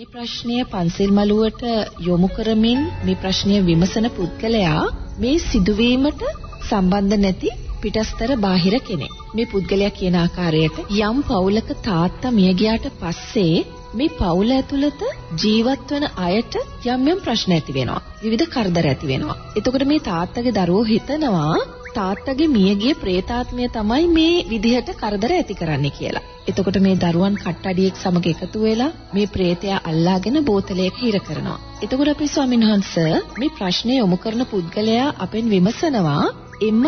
මේ ප්‍රශ්නය පන්සිල් මළුවට යොමු කරමින් මේ ප්‍රශ්නය විමසන පුද්ගලයා මේ සිදුවීමට සම්බන්ධ නැති පිටස්තර බාහිර කෙනෙක්. මේ පුද්ගලයා කියන ආකාරයට යම් පවුලක තාත්තා මිය ගියාට පස්සේ මේ පවුල ඇතුළත ජීවත් වන අයට යම් යම් ප්‍රශ්න ඇති වෙනවා. විවිධ කරදර ඇති වෙනවා. එතකොට මේ තාත්තගේ දරුවෝ හිතනවා තාත්තගේ මියගිය ප්‍රේතාත්මය තමයි මේ විදිහට කරදර ඇති කරන්නේ කියලා. එතකොට මේ දරුවන් කට්ටඩියෙක් සමග එකතු වෙලා මේ ප්‍රේතයා අල්ලාගෙන බෝතලයක හිර කරනවා. එතකොට අපි ස්වාමීන් වහන්සේ මේ ප්‍රශ්නේ යොමු කරන පුද්ගලයා අපෙන් විමසනවා එම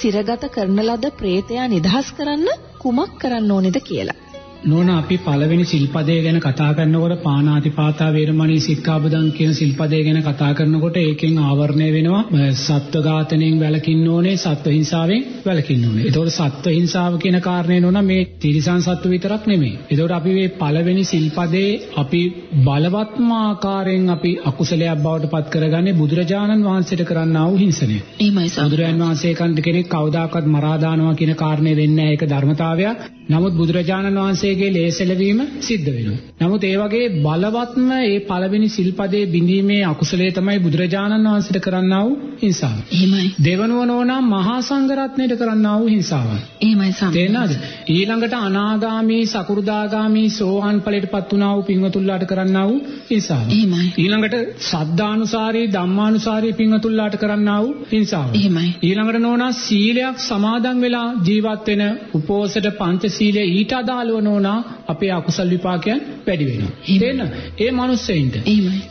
සිරගත කරන ලද ප්‍රේතයා නිදහස් කරන්න කුමක් කරන්න ඕනේද කියලා. නෝන අපි පළවෙනි සිල්පදය ගැන කතා කරනකොට පාණාතිපාතා වේරමණී සික්ඛාපදං කියන සිල්පදය ගැන කතා කරනකොට ඒකෙන් ආවරණය වෙනවා සත්ව ඝාතනයෙන් වැළකින්න ඕනේ සත්ව හිංසාවෙන් වැළකින්න ඕනේ. ඒතකොට සත්ව හිංසාව කියන කාරණේ නෝන මේ තිරිසන් සත්ව විතරක් නෙමෙයි. ඒතකොට අපි මේ පළවෙනි සිල්පදේ අපි බලවත්ම ආකාරයෙන් අපි අකුසලයක් බවට පත් කරගන්නේ බුදුරජාණන් වහන්සේට කරන්නා වූ හිංසනය. එහෙමයි සර්. බුදුරජාණන් වහන්සේ කන්ට කෙනෙක් කවදාකවත් මරා දානවා කියන කාරණේ වෙන්නේ නැහැ. ඒක ධර්මතාවයක්. නමුත් බුදුරජාණන් වහන්සේගේ ලේසලවීම සිද්ධ වෙනවා. නමුත් ඒ වගේ බලවත්ම ඒ පළවෙනි සිල්පදේ බිඳීමේ අකුසලයේ තමයි බුදුරජාණන් වහන්සේට කරන්නා වූ හිංසාව. එහෙමයි. දෙවනුව නෝනා මහා සංඝරත්නයට කරන්නා වූ හිංසාව. එහෙමයි සම්. තේරෙනවද? ඊළඟට අනාගාමී, සකු르දාගාමී, සෝවාන් ඵලයටපත් වුණා වූ පින්වතුන්ලාට කරන්නා වූ හිංසාව. එහෙමයි. ඊළඟට සද්ධානුසාරී, ධම්මානුසාරී පින්වතුන්ලාට කරන්නා වූ හිංසාව. එහෙමයි. ඊළඟට නෝනා සීලයක් සමාදන් වෙලා ජීවත් වෙන උපෝසත පංචශීලය ඊට අදාළව නෝනා වුණා අපේ අකුසල් විපාකයන් වැඩි වෙනවා. තේන්න? ඒ මිනිස්සෙයින්ට.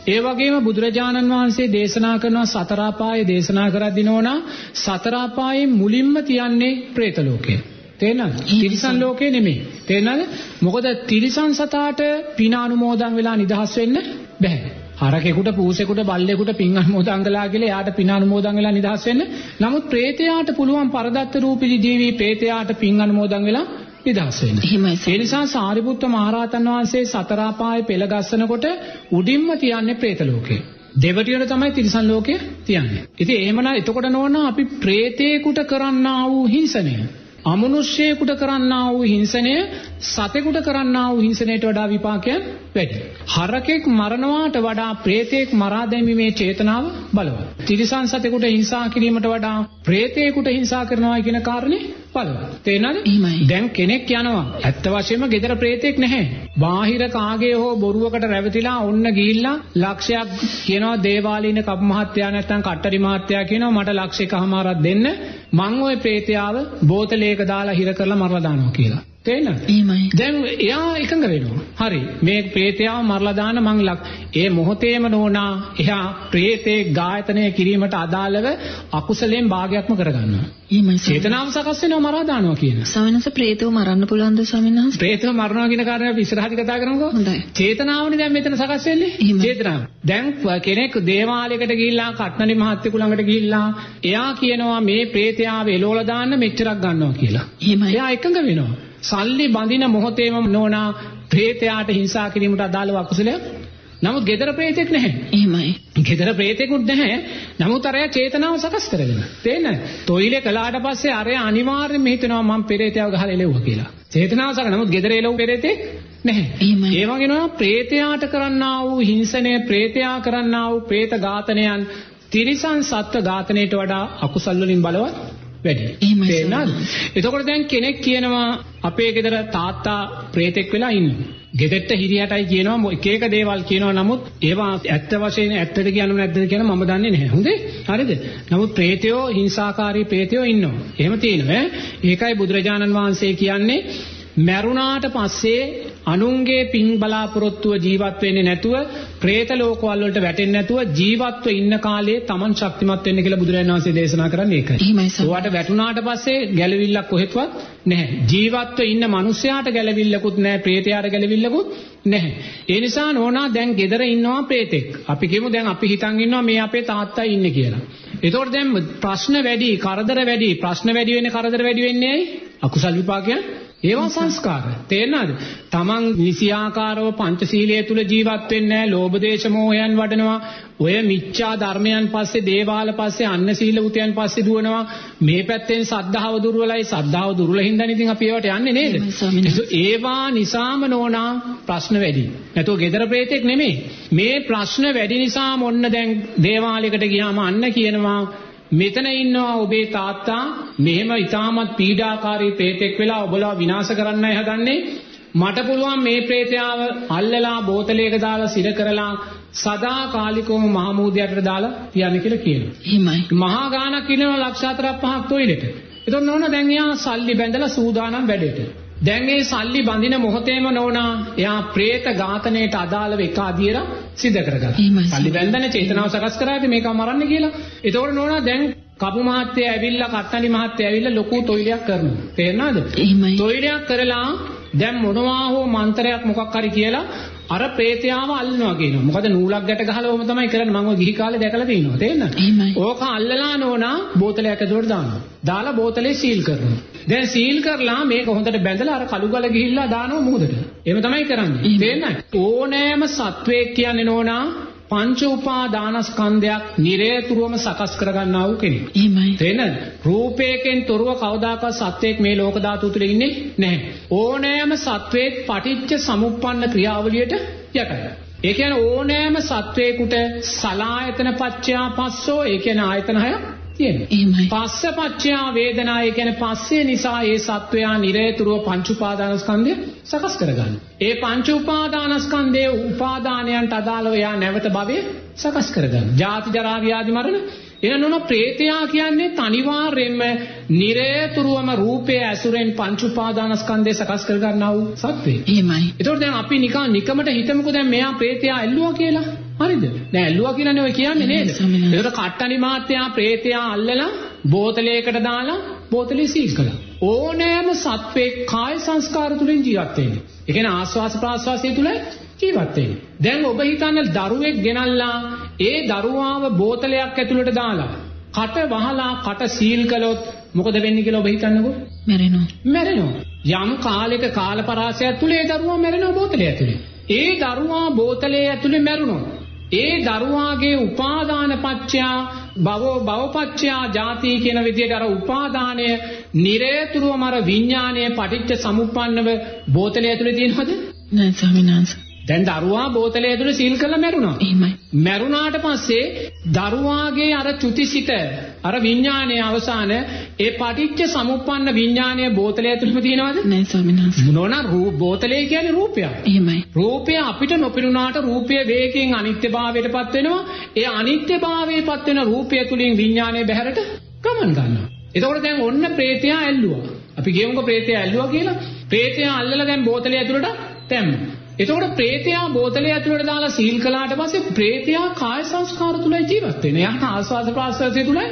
ඒ වගේම බුදුරජාණන් වහන්සේ දේශනා කරනවා සතර අපායේ දේශනා කරද්දී නෝනා සතර අපායේ මුලින්ම තියන්නේ പ്രേත ලෝකය. තේනද? තිරිසන් ලෝකේ නෙමෙයි. තේනද? මොකද තිරිසන් සතාට පින අනුමෝදන් වෙලා නිදහස් වෙන්න බැහැ. හරකෙකුට පූසෙකුට බල්ලෙකුට පින් අනුමෝදන් කළා කියලා එයාට පින් අනුමෝදන් වෙලා නිදහස් වෙන්න. නමුත් പ്രേතයාට පුළුවන් පරදත්ත රූපිලි ජීවි പ്രേතයාට පින් අනුමෝදන් වෙලා නිදහස් වෙන්න. ඒ නිසා සාරිපුත්ත මහරහතන් වහන්සේ සතර අපායේ පෙළ ගස්සනකොට උඩින්ම තියන්නේ ප්‍රේත ලෝකේ. දෙවටියට තමයි තිරිසන් ලෝකය තියන්නේ. ඉතින් එහෙමනම් එතකොට නෝන අපි ප්‍රේතේකට කරන්නා වූ හිංසනය අමනුෂ්‍යයෙකුට කරන්නා වූ හිංසනය සතෙකුට කරන්නා වූ හිංසනයට වඩා විපාකයන් වැඩි. හරකෙක් මරණවාට වඩා ප්‍රේතයෙක් මරා දැමීමේ චේතනාව බලවත්. තිරිසන් සතෙකුට හිංසා කිරීමට වඩා ප්‍රේතයෙකුට හිංසා කරනවා කියන කාරණේ තේරෙනවද? එහෙමයි. දැන් කෙනෙක් යනවා. ඇත්ත වශයෙන්ම gedara ප්‍රේතෙක් නැහැ. බාහිර කාගේ හෝ බොරුවකට රැවටිලා ඔන්න ගිහිල්ලා ලක්ෂයක් කියනවා දේවාලීන කප් මහත්තයා නැත්නම් කට්ටරි මහත්තයා කියනවා මට ලක්ෂ එකමාරක් දෙන්න. මං ওই ප්‍රේතයාව බෝතලයක දාලා හිර කරලා මරලා දානවා කියලා. එහෙමයි. දැන් එයා එකඟ වෙනවා. හරි. මේ ප්‍රේතයාව මරලා දාන මං ලක්. ඒ මොහොතේම නෝනා එයා ප්‍රේතේ ඝාතනය කිරීමට අදාළව අකුසලයෙන් භාගයක්ම කරගන්නවා. එහෙමයි. චේතනාව සකස් වෙනවා මරා දානවා කියන. ස්වාමිනස ප්‍රේතව මරන්න පුළුවන්ද ස්වාමිනහස? ප්‍රේතව මරනවා කියන කාරණේ අපි ඉස්සරහදී කතා කරමුකෝ. හොඳයි. චේතනාවනේ දැන් මෙතන සකස් වෙන්නේ. චේතනාව. දැන් කෙනෙක් දේවාලයකට ගිහිල්ලා කට්නලි මහත්තයෙකු ළඟට ගිහිල්ලා එයා කියනවා මේ ප්‍රේතයාව එලවලා දාන්න මෙච්චරක් ගන්නවා කියලා. එහෙමයි. එයා එකඟ වෙනවා. සල්ලි බඳින මොහොතේම නෝනා ප්‍රේතයාට හිංසා කිරීමට අදාළව අකුසලයක් නමුත් gedara ප්‍රේතෙක් නැහැ. එහෙමයි. gedara ප්‍රේතෙකුත් නැහැ. නමුත් අරයා චේතනාව සකස් කරගෙන. තේන්න. තොইলে කළාට පස්සේ අරයා අනිවාර්යයෙන්ම හිතනවා මම පෙරේතයව ගහලා එලෙව්වා කියලා. චේතනාව සකස් නමුත් gedara එලෙව් පෙරේතෙක් නැහැ. එහෙමයි. ඒ වගේනවා ප්‍රේතයාට කරන්නා වූ හිංසනය, ප්‍රේතයා කරන්නා වූ പ്രേත ඝාතනයන් තිරිසන් සත්ව ඝාතනයට වඩා අකුසල් වලින් බලවත් වැඩි. තේරෙනවද? එතකොට දැන් කෙනෙක් කියනවා අපේ ගෙදර තාත්තා ප්‍රේතෙක් වෙලා ඉන්නවා. ගෙදරට හිරියටයි කියනවා එක එක දේවල් කියනවා නමුත් ඒවා ඇත්ත වශයෙන් ඇත්තද කියනව නැද්ද කියන මම දන්නේ නැහැ. හොඳේ? හරිද? නමුත් ප්‍රේතයෝ හිංසාකාරී ප්‍රේතයෝ ඉන්නවා. එහෙම තියෙනවා. ඒකයි බුදුරජාණන් වහන්සේ කියන්නේ මැරුණාට පස්සේ අනුන්ගේ පින් බලාපොරොත්තුව ජීවත් වෙන්නේ නැතුව പ്രേත ලෝකවල වලට වැටෙන්නේ නැතුව ජීවත්ව ඉන්න කාලේ Taman ශක්තිමත් වෙන්න කියලා බුදුරජාණන් වහන්සේ දේශනා කරන්නේ ඒකයි. ඒවට වැටුණාට පස්සේ ගැළවිල්ලක් කොහෙත්වත් නැහැ. ජීවත්ව ඉන්න මිනිස්සයාට ගැළවිල්ලකුත් නැහැ, പ്രേතයාට ගැළවිල්ලකුත් නැහැ. ඒ නිසා නෝනා දැන් gedara ඉන්නවා പ്രേතෙක්. අපි කියමු දැන් අපි හිතන් ඉන්නවා මේ අපේ තාත්තා ඉන්නේ කියලා. ඒතකොට දැන් ප්‍රශ්න වැඩි, කරදර වැඩි, ප්‍රශ්න වැඩි වෙන්නේ කරදර වැඩි වෙන්නේ ඇයි? අකුසල් විපාකයන් ඒවා සංස්කාර. තේරෙනවද? Taman නිසියාකාරව පංචශීලයේ තුල ජීවත් වෙන්නේ නැහැ. ලෝභ දේශ මොහයන් වඩනවා. ඔය මිච්ඡා ධර්මයන් පස්සේ දේවාල පස්සේ අන්න සීල උතයන් පස්සේ දුවනවා. මේ පැත්තෙන් සද්ධාව දුර්වලයි. සද්ධාව දුර්වල හින්දා ඉතින් අපි ඒවට යන්නේ නේද? ඒවා නිසාම නෝනා ප්‍රශ්න වැඩි. නැතෝ gedara ප්‍රේතෙක් නෙමෙයි. මේ ප්‍රශ්න වැඩි නිසාම ඔන්න දැන් දේවාලයකට ගියාම අන්න කියනවා මෙතන ඉන්නවා ඔබේ තාත්තා මෙහෙම ඊටමත් පීඩාකාරී ප්‍රේතෙක් වෙලා ඔබලා විනාශ කරන්නයි හදන්නේ මට පුළුවන් මේ ප්‍රේතයාව අල්ලලා බෝතලයක දාලා සිර කරලා සදාකාලිකවම මහමූදයට දාලා තියන්න කියලා කියනවා. එහෙමයි. මහා ගානක් ඉන්නවා ලක්ෂ 4ක් 5ක් තොইলෙට. එතකොට නෝන දැන් එයා සල්ලි බැඳලා සූදානම් වැඩේට. දැන් ඒ සල්ලි බඳින මොහොතේම නෝනා එයා പ്രേත ඝාතනයට අදාළව එක අධියර සිද්ධ කරගන්නවා. සල්ලි බැඳන චේතනාව සකස් කරාදී මේකව මරන්න කියලා. ඒතකොට නෝනා දැන් කපු මහත්තයා ඇවිල්ලා කත්තලි මහත්තයා ඇවිල්ලා ලොකු තොইলයක් කරනවා. තේරෙනවද? තොইলයක් කරලා දැන් මොනවා හෝ මන්ත්‍රයක් මොකක් හරි කියලා අර ප්‍රේතයාව අල්ලනවා කියනවා. මොකද නූලක් ගැට ගහලා ඔහොම තමයි කරන්නේ. මම ඔය ගිහි කාලේ දැකලා තියෙනවා. තේරෙනවද? ඕක අල්ලලා නෝනා බෝතලයක් ඇතුලට දානවා. දාලා බෝතලේ සීල් කරනවා. දැන් සීල් කරලා මේක හොඳට බැඳලා අර කළු ගල ගිහිල්ලා දානවා මුහුදට. එහෙම තමයි කරන්නේ. තේරෙනවද? ඕනෑම සත්වයක් කියන්නේ නෝනා පංච උපාදානස්කන්ධයක් නිරේතුරුවම සකස් කරගන්නා වූ කෙනෙක්. එහෙමයි. තේනද? රූපයෙන් තොරව කවදාකවත් සත්වයක් මේ ලෝක ධාතු තුල ඉන්නේ නැහැ. ඕනෑම සත්වයක් පටිච්ච සමුප්පන්න ක්‍රියාවලියට යටයි. ඒ කියන්නේ ඕනෑම සත්වයකට සලායතන පච්චයා පස්සෝ ඒ කියන්නේ ආයතන හයක් තියෙනවා. එහෙමයි. පස්ස පච්චයා වේදනා ඒ කියන්නේ පස්සේ නිසා ඒ සත්වයා නිරේතුරුව පංච උපාදානස්කන්ධය සකස් කරගන්නවා. ඒ පංච උපාදානස්කන්ධයේ උපාදානයන්ට අදාළව යා නැවත භවය සකස් කරගන්නවා. ජාති ජරා ව්‍යාධි මරණ එන නොන ප්‍රේතයා කියන්නේ අනිවාර්යෙන්ම නිරේතුරුවම රූපයේ ඇසුරෙන් පංච උපාදානස්කන්ධය සකස් කරගන්නා වූ සත්වෙයි. එහෙමයි. ඒතකොට දැන් අපි නිකන් නිකමට හිතමුකෝ දැන් මෙයා ප්‍රේතයා ඇල්ලුවා කියලා. හරිද? දැන් ඇල්ලුවා කියලානේ ඔය කියන්නේ නේද? ඒකට කට්ටනි මාත්‍යා ප්‍රේතයා අල්ලලා බෝතලයකට දාලා බෝතලේ සීල් කළා. ඕනෑම සත්වෙක් කාය සංස්කාර තුලින් ජීවත් වෙන්නේ. ඒ කියන්නේ ආස්වාස ප්‍රාස්වාසය තුල ජීවත් වෙන්නේ. දැන් ඔබ හිතන්න දරුවෙක් ගෙනල්ලා ඒ දරුවාව බෝතලයක් ඇතුළට දාලා කට වහලා කට සීල් කළොත් මොකද වෙන්නේ කියලා ඔබ හිතන්නකෝ? මැරෙනවා. මැරෙනවා. යම් කාලයක කාලපරාසයක් තුල ඒ දරුවා මැරෙනවා බෝතලය ඇතුලේ. ඒ දරුවා බෝතලයේ ඇතුලේ මැරුණොත් ඒ දරුවාගේ උපාදාන පත්‍යා භවෝ භවපත්‍යා ජාති කියන විදිහට අර උපාදානය නිරේතුරුවම අර විඥානයේ පටිච්ච සමුප්පන්නව බෝතලය ඇතුලේ තියෙනවද? නෑ ස්වාමීන් වහන්සේ. දැන් දරුවා බෝතලය ඇතුලේ සීල් කරලා මැරුණා. එහෙමයි. මැරුණාට පස්සේ දරුවාගේ අර චුතිසිත අර විඥානයේ අවසාන ඒ පටිච්ච සමුප්පන්න විඥානයේ බෝතලය ඇතුළේම තියෙනවද? නෑ ස්වාමීන් වහන්සේ. නෝනා රූප බෝතලය කියන්නේ රූපයක්. එහෙමයි. රූපය අපිට නොපෙනුනාට රූපය වේගයෙන් අනිත්‍යභාවයටපත් වෙනවා. ඒ අනිත්‍යභාවයටපත් වෙන රූපය තුලින් විඥානය බැහැරට ගමන් ගන්නවා. එතකොට දැන් ඔන්න ප්‍රේතයා ඇල්ලුවා. අපි කියමුකෝ ප්‍රේතයා ඇල්ලුවා කියලා. ප්‍රේතයා අල්ලලා දැන් බෝතලය ඇතුළට දැම්මා. එතකොට ප්‍රේතයා බෝතලය ඇතුළට දාලා සීල් කළාට පස්සේ ප්‍රේතයා කාය සංස්කාර තුලයි ජීවත් වෙන්නේ. එයාට ආස්වාද ප්‍රාස්වාදයේ තුලයි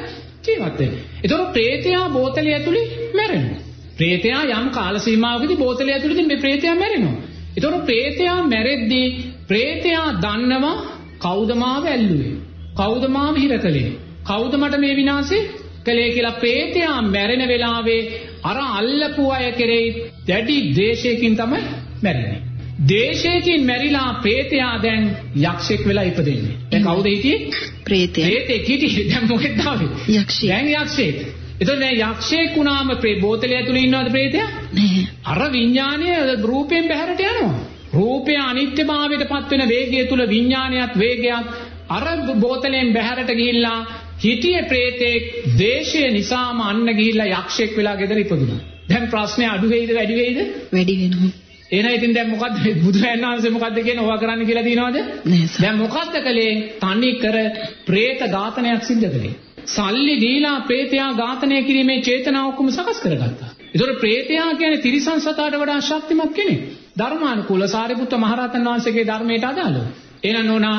ජීවත් වෙන්නේ. එතකොට ප්‍රේතයා බෝතලය ඇතුලේ මැරෙනවා. ප්‍රේතයා යම් කාල සීමාවකදී බෝතලය ඇතුළේදී මේ ප්‍රේතයා මැරෙනවා. එතකොට ප්‍රේතයා මැරෙද්දී ප්‍රේතයා දන්නවා කවුද මාව ඇල්ලුවේ? කවුද මාව හිර කළේ? කවුද මට මේ විනාශේ කළේ කියලා ප්‍රේතයා මැරෙන වෙලාවේ අර අල්ලපු අය කෙරෙහි දැඩි ද්වේෂයකින් තමයි මැරෙන්නේ. දේශයකින් මැරිලා ප්‍රේතයා දැන් යක්ෂයෙක් වෙලා ඉපදෙන්නේ. දැන් කවුද හිටියේ? ප්‍රේතය. ප්‍රේතෙක් හිටියේ. දැන් මොකෙද ආවේ? යක්ෂයෙක්. දැන් යක්ෂයෙක්. එතකොට දැන් යක්ෂයෙක් වුණාම ප්‍රේ බෝතලය ඇතුලේ ඉන්නවද ප්‍රේතයා? නෑ. අර විඥානය රූපයෙන් බැහැරට යනවා. රූපය අනිත්‍යභාවයට පත් වෙන වේගය තුල විඥානයත් වේගයක් අර බෝතලෙන් බැහැරට ගිහිල්ලා හිටියේ ප්‍රේතෙක් දේශය නිසාම අන්න ගිහිල්ලා යක්ෂයෙක් වෙලා ගෙදර ඉපදුණා. දැන් ප්‍රශ්නේ අඩු වෙයිද වැඩි වෙයිද? වැඩි වෙනවා. එහෙනම් ඉතින් දැන් මොකද්ද බුදුරජාණන් වහන්සේ මොකද්ද කියන්නේ ඕවා කරන්න කියලා දිනවද? දැන් මොකද්ද කලේ? තනි කර പ്രേත ඝාතනයක් සිද්ධ කළේ. සල්ලි දීලා പ്രേතයා ඝාතනය කිරීමේ චේතනාව ඔක්කොම සකස් කරගත්තා. ඒතකොට പ്രേතයා කියන්නේ තිරිසන් සතාට වඩා ශක්තිමත් කෙනෙක්. ධර්මානුකූල සාරිපුත්ත මහරහතන් වහන්සේගේ ධර්මයට අදාළව. එහෙනම් නෝනා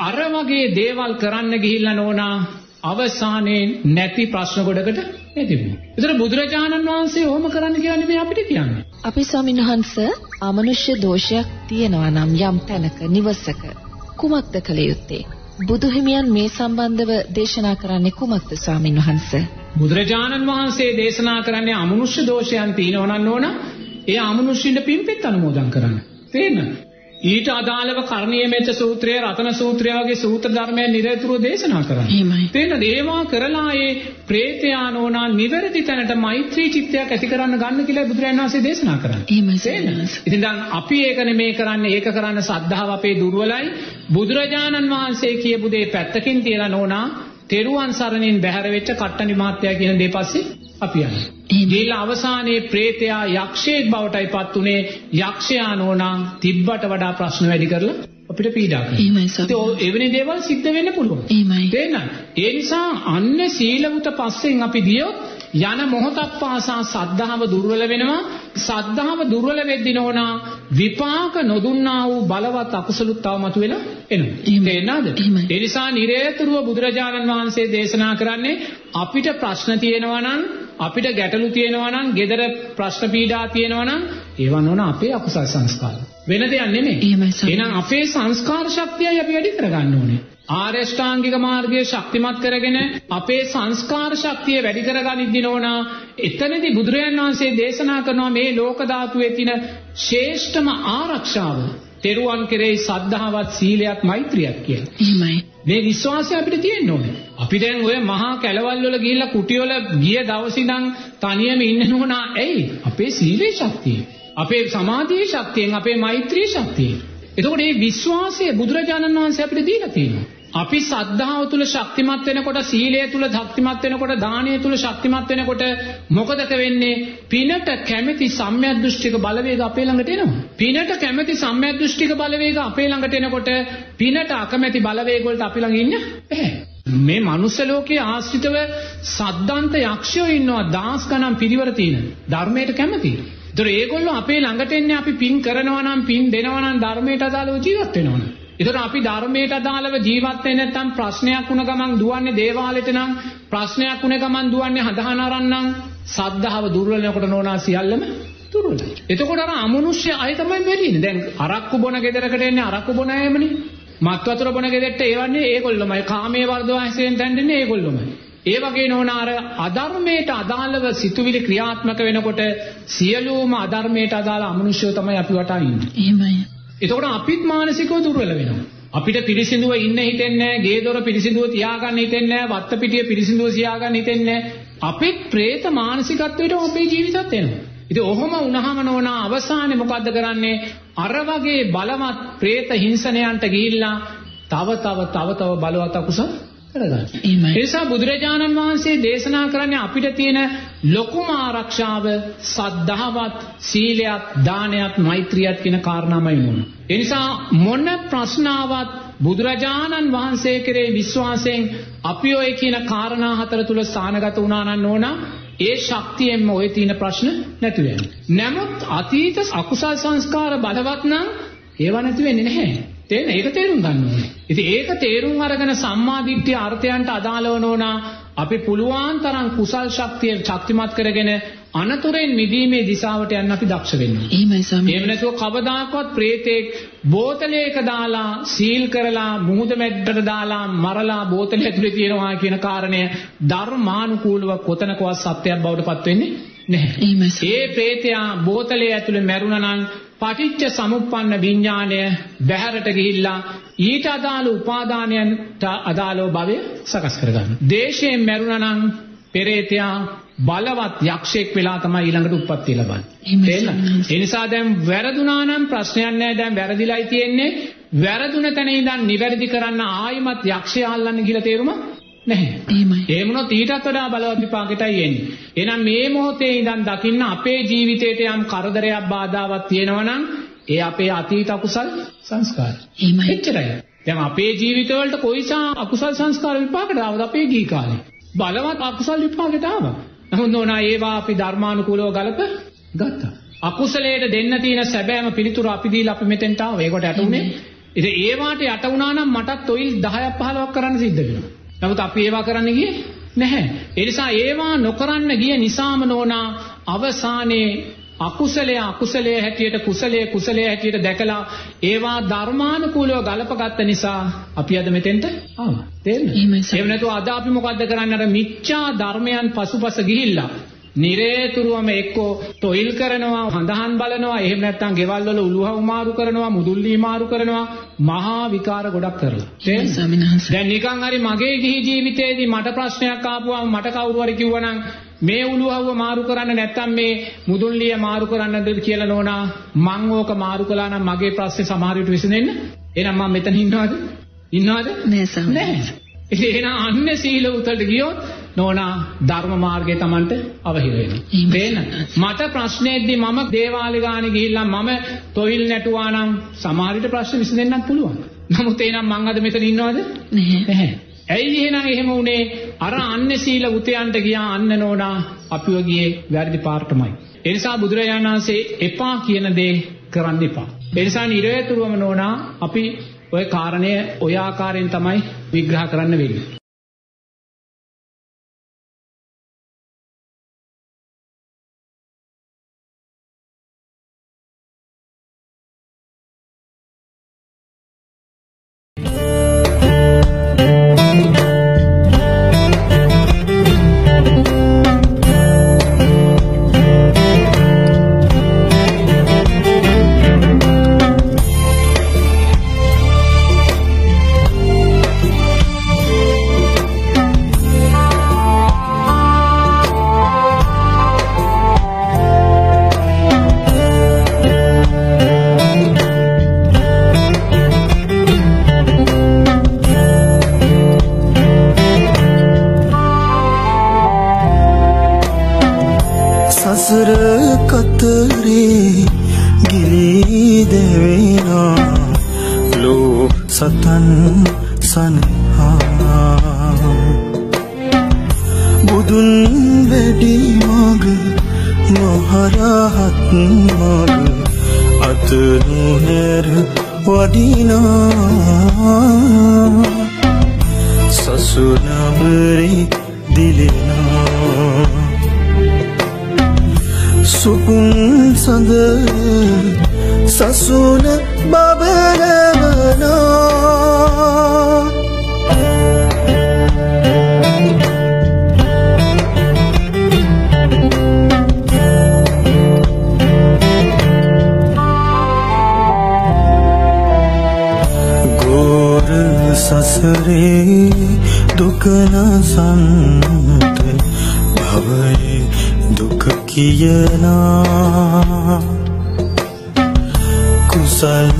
අර වගේ දේවල් කරන්න ගිහිල්ලා නෝනා අවසානයේ නැති ප්‍රශ්න ගොඩකට ඇති වෙනවා. ඒතර බුදුරජාණන් වහන්සේ ඕම කරන්න කියන්නේ මේ අපිට කියන්නේ. අපි ස්වාමීන් වහන්සේ අමනුෂ්‍ය දෝෂයක් තියෙනවා නම් යම් තැනක නිවසක කුමක්ද කළ යුත්තේ? බුදුහිමියන් මේ සම්බන්ධව දේශනා කරන්නේ කුමක්ද ස්වාමීන් වහන්ස? බුදුරජාණන් වහන්සේ දේශනා කරන්නේ අමනුෂ්‍ය දෝෂයන් තියෙනවා නම් නෝන ඒ අමනුෂ්‍යන්ට පින්පෙත් අනුමෝදන් කරන්න. තේන්න. ඊට අදාළව කරණීය මෙත්ත සූත්‍රය, රතන සූත්‍රය වගේ සූත්‍ර ධර්මයන් නිරතුරුව දේශනා කරන්න. එහෙමයි. තේන්න දේවා කරලා ඒ ප්‍රේතයා නෝනා නිවැරදි තැනට මෛත්‍රී චිත්තයක් ඇති කරන්න ගන්න කියලා බුදුරජාණන් වහන්සේ දේශනා කරන්නේ. එහෙමයි වහන්සේ. ඉතින් දැන් අපි ඒක නෙමේ කරන්නේ ඒක කරන්න සද්ධාව අපේ දුර්වලයි. බුදුරජාණන් වහන්සේ කියපු දේ පැත්තකින් තියලා නෝනා තෙරුවන් සරණින් බැහැර වෙච්ච කට්ටනි මහත්තයා කියන දේ පස්සේ අපි. එහෙමයි. ගිහිල්ලා අවසානයේ ප්‍රේතයා යක්ෂයෙක් බවටයි පත් උනේ යක්ෂයා නෝනා තිබ්බට වඩා ප්‍රශ්න වැඩි කරලා අපිට පීඩා කරනවා. එවැනි දේවල් සිද්ධ වෙන්න පුළුවන්. එහෙමයි. ඒ නිසා අන්න සීලවුත පස්සෙන් අපි දියොත් යන මොහොතක් පාසා සද්ධාව දුර්වල වෙනවා සද්ධාව දුර්වල වෙද්දී නෝනා විපාක නොදුන්නා වූ බලවත් අකුසලුත් තව මතුවෙලා එනවා. තේරෙනවද. ඒ නිසා නිරේතුරුව බුදුරජාණන් වහන්සේ දේශනා කරන්නේ අපිට ප්‍රශ්න තියෙනවා නම් අපිට ගැටලු තියෙනවා නම් gedara ප්‍රශ්න පීඩා තියෙනවා නම් ඒවා නෝනා අපේ අකුසල් සංස්කාර. වෙන දෙයක් නෙමෙයි. එහෙමයි එහෙනම් අපේ සංස්කාර ශක්තියයි අපි වැඩි කරගන්න ඕනේ. ආරෂ්ඨාංගික මාර්ගය ශක්තිමත් කරගෙන අපේ සංස්කාර ශක්තිය වැඩි කරගනිද්දී නෝනා එතනදී බුදුරජාණන් වහන්සේ දේශනා කරනවා මේ ලෝක ධාතුවේ තියෙන ශ්‍රේෂ්ඨම ආරක්ෂාව තෙරුවන් කෙරෙහි සද්ධාවත් සීලයක් මෛත්‍රියක් කියලා. එහෙමයි. මේ විශ්වාසය අපිට තියෙන්න ඕනේ. අපි දැන් ඔය මහා කැලවල් වල ගිහිල්ලා කුටි වල ගිය දවසේ ඉඳන් තනියම ඉන්න නෝනා ඇයි? අපේ සීලේ ශක්තිය. අපේ සමාධියේ ශක්තියෙන් අපේ මෛත්‍රී ශක්තියෙන්. එතකොට මේ විශ්වාසය බුදුරජාණන් වහන්සේ අපිට දීලා තියෙනවා. අපි සද්ධාව තුල ශක්තිමත් වෙනකොට සීලය තුල ශක්තිමත් වෙනකොට දානය තුල ශක්තිමත් වෙනකොට මොකදක වෙන්නේ පිනට කැමැති සම්‍යක් දෘෂ්ටික බලවේග අපේ ළඟට එනවා පිනට කැමැති සම්‍යක් දෘෂ්ටික බලවේග අපේ ළඟට එනකොට පිනට අකමැති බලවේග වලට අපි ළඟ ඉන්න බැහැ මේ මනුස්ස ලෝකයේ ආශ්‍රිතව සද්දන්ත යක්ෂයෝ ඉන්නවා දහස් ගණන් පිරිවර තියෙන ධර්මයට කැමති. ඒතර ඒගොල්ලෝ අපේ ළඟට එන්නේ අපි පින් කරනවා නම් පින් දෙනවා නම් ධර්මයට අදාළව ජීවත් වෙනවා නම්. ඒතර අපි ධර්මයට අදාළව ජීවත් වෙන්නේ නැත්නම් ප්‍රශ්නයක් වුණ ගමන් දුවන්නේ දේවාලෙට නම් ප්‍රශ්නයක් වුණ ගමන් දුවන්නේ හදහන අරන් නම් සද්ධාව දුර්වල වෙනකොට නෝනා සියල්ලම දුර්වලයි. එතකොට අර අමනුෂ්‍ය අය තමයි වෙරින්නේ. දැන් අරක්කු බොන ගෙදරකට එන්නේ අරක්කු බොන අයමනේ. මත් වතුර බොන ගෙදරට ඒවන්නේ ඒගොල්ලොමයි. කාමයේ වර්ධව හැසෙන් තැන්දෙන්නේ ඒගොල්ලොමයි. ඒ වගේ නෝනාර අධර්මයට අදාළව සිතුවිලි ක්‍රියාත්මක වෙනකොට සියලුම අධර්මයට අදාළ අමනුෂ්‍යෝ තමයි අපි වටා ඉන්නේ. එහෙමයි. එතකොට අපිත් මානසිකව දුර්වල වෙනවා. අපිට පිරිසිදුව ඉන්න හිතෙන්නේ නැහැ, ගේ දොර පිරිසිදුව තියාගන්න හිතෙන්නේ නැහැ, වත්ත පිටිය පිරිසිදුව තියාගන්න හිතෙන්නේ නැහැ. අපිත් പ്രേත මානසිකත්වයට අපේ ජීවිතත් එනවා. ඉතින් ඔහොම වුණාම නෝන අවසානේ මොකද්ද කරන්නේ? අර වගේ බලවත් പ്രേත හිංසනයන්ට ගිහිල්ලා තව තව තව තව බලවත් අකුසල් කරගන්න. ඒ නිසා බුදුරජාණන් වහන්සේ දේශනා කරන්නේ අපිට තියෙන ලොකුම ආරක්ෂාව සද්ධාවත් සීලයක් දානයක් මෛත්‍රියක් කියන කාරණාමයි නෝන. ඒ නිසා මොන ප්‍රශ්නාවත් බුදුරජාණන් වහන්සේ කෙරේ විශ්වාසයෙන් අපි ඔය කියන කාරණා හතර තුල ස්ථානගත වුණා නම් නෝනා ඒ ශක්තියෙන්ම ඔය තියෙන ප්‍රශ්න නැති වෙනවා. නමුත් අතීත අකුසල් සංස්කාර බලවත් නම් ඒව නැති වෙන්නේ නැහැ. තේන ඒක තේරුම් ගන්න ඕනේ. ඉතින් ඒක තේරුම් අරගෙන සම්මාදිට්ඨිය අර්ථයන්ට අදාළව නෝනා අපි පුළුවන් තරම් කුසල් ශක්තිය ශක්තිමත් කරගෙන අනතුරෙන් මිදීමේ දිශාවට යන්න අපි දක්ෂ වෙන්න ඕනේ. එහෙමයි ස්වාමීන් එහෙම නැතුව කවදාකවත් ප්‍රේතෙක් බෝතලයක දාලා සීල් කරලා මුහුද මැද්දට දාලා මරලා බෝතලය ඇතුලේ තියනවා කියන කාරණය ධර්මානුකූලව කොතනකවත් සත්‍යයක් බවට පත් වෙන්නේ නැහැ. ඒ ප්‍රේතයා බෝතලයේ ඇතුලේ මැරුණා නම් පටිච්ච සමුප්පන්න විඥාණය බැහැරට ගිහිල්ලා ඊට අදාළ උපාදානයන්ට අදාළව භවය සකස් කරගන්න. දේශයෙන් මැරුණා නම් පෙරේතයා බලවත් යක්ෂයෙක් වෙලා තමයි ඊළඟට උප්පත්තිය ලබන්නේ. තේරෙනවද? ඒ නිසා දැන් වැරදුනා නම් ප්‍රශ්නයක් නැහැ. දැන් වැරදිලායි තියෙන්නේ. වැරදුන තැන ඉඳන් නිවැරදි කරන්න ආයිමත් යක්ෂය අල්ලන්න කියලා තේරුම නැහැ. එහෙමයි. ඒ මොනොත් ඊටත් වඩා බලවත් විපාකයටයි එන්නේ. එහෙනම් මේ මොහොතේ ඉඳන් දකින්න අපේ ජීවිතේට යම් කරදරයක් බාධාවක් තියෙනවා නම් ඒ අපේ අතීත අකුසල් සංස්කාර. එහෙමයි. එච්චරයි. දැන් අපේ ජීවිතවලට කොයිසා අකුසල් සංස්කාර විපාකද ආවද අපේ ගී කාලේ. බලවත් අකුසල් විපාකෙට ආවා. නමුත් නෝනා ඒවා අපි ධර්මානුකූලව ගලප ගත්තා. අකුසලයට දෙන්න තියෙන සැබෑම පිළිතුර අපි දීලා අපි මෙතෙන්ට ආවා. ඒකට යට උනේ. ඉතින් ඒවාට යට වුණා නම් මටත් ඔයිල් 10ක් 15ක් කරන්න සිද්ධ වෙනවා. නමුත් අපි ඒවා කරන්න ගියේ නැහැ. ඒ නිසා ඒවා නොකරන්න ගිය නිසාම නෝනා අවසානයේ අකුසලයේ අකුසලයේ හැටියට කුසලයේ කුසලයේ හැටියට දැකලා ඒවා ධර්මානුකූලව ගලපගත්ත නිසා අපි අද මෙතෙන්ට ආවා. තේරෙනවද? එහෙම නැතුව අද අපි මොකද්ද කරන්නේ අර මිච්ඡා ධර්මයන් පසුපස ගිහිල්ලා නිරේතුරුවම එක්කෝ තොইল කරනවා හඳහන් බලනවා එහෙම නැත්නම් ගෙවල් වල උළුහව මාරු කරනවා මුදුල්ලි මාරු කරනවා මහා විකාර ගොඩක් කරලා. දැන් නිකන් හරි මගේ ගිහි ජීවිතේදී මට ප්‍රශ්නයක් ආපුවම මට කවුරු හරි කිව්වනම් මේ උළුහව මාරු කරන්න නැත්නම් මේ මුදුල්ලිය මාරු කරන්නද කියලා නෝනා? මං ඕක මාරු කළා නම් මගේ ප්‍රශ්නේ සමහර විට විසඳෙන්න. එහෙනම් මම මෙතන ඉන්නවද? ඉන්නවද? නෑ වහන්සේ ඉතින් එහෙනම් අන්න සීල උතලට ගියොත් නෝනා ධර්ම මාර්ගයේ Tamanට අවහිර වෙනවා. තේන මට ප්‍රශ්නේද්දි මම දේවාලෙ ගාන ගිහිල්ලා මම තොවිල් නැටුවා නම් සමහර විට ප්‍රශ්න විසඳෙන්නත් පුළුවන්. නමුත් එහෙනම් මං අද මෙතන ඉන්නවද? නැහැ. ඇයි එහෙනම් එහෙම වුනේ? අර අන්නේ සීල උතයන්ට ගියා අන්න නෝනා අපිව ගියේ වැරදි පාරටමයි. ඒ නිසා බුදුරජාණන් වහන්සේ එපා කියන දේ කරන්න එපා. ඒ නිසා නිරයතුරුවම නෝනා අපි ඔය කාරණය ඔය ආකාරයෙන් තමයි විග්‍රහ කරන්න වෙන්නේ. මග අත නොහැර වඩිනා. සසුනබරේ දිලෙනා. සුකුන් සඳ සසුන බබරවනා සසරේ දුකනසන්ත භවයේ දුක කියනා කුසල්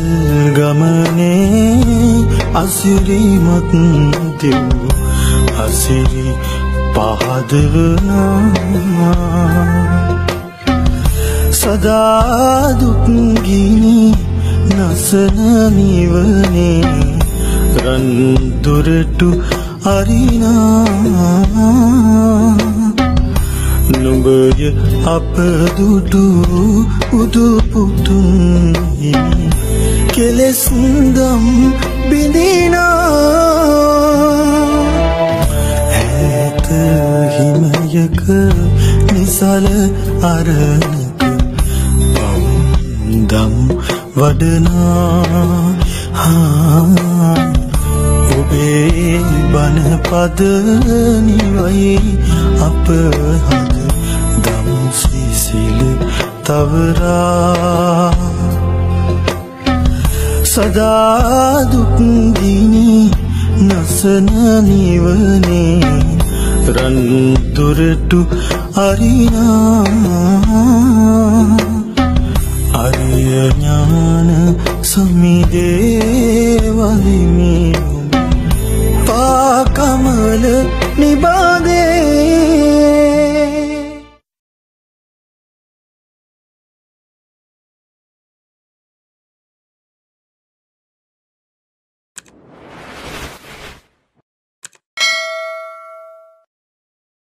ගමනේ අසිරිමත් දෙව් අසිරි පහදවනා සදා දුක්ගිනි නසන නිවනේ. රන්දුරටු අරිනා. නුඹය අප දුටු උදුපුතුන් කෙලෙස්දම් බිඳිනා. ඇත හිමයක නිසල අරණක පවුන්දම් වඩනා. හා ඔබේ බන පද නිවයි අප හද දම් සිසිල තවරා. සදා දුක්ගිනි නසන නිවනේ රන්දුරටු අරිනා. අරියඥාන සමිදේවලිමි පාකමල නිබාදේ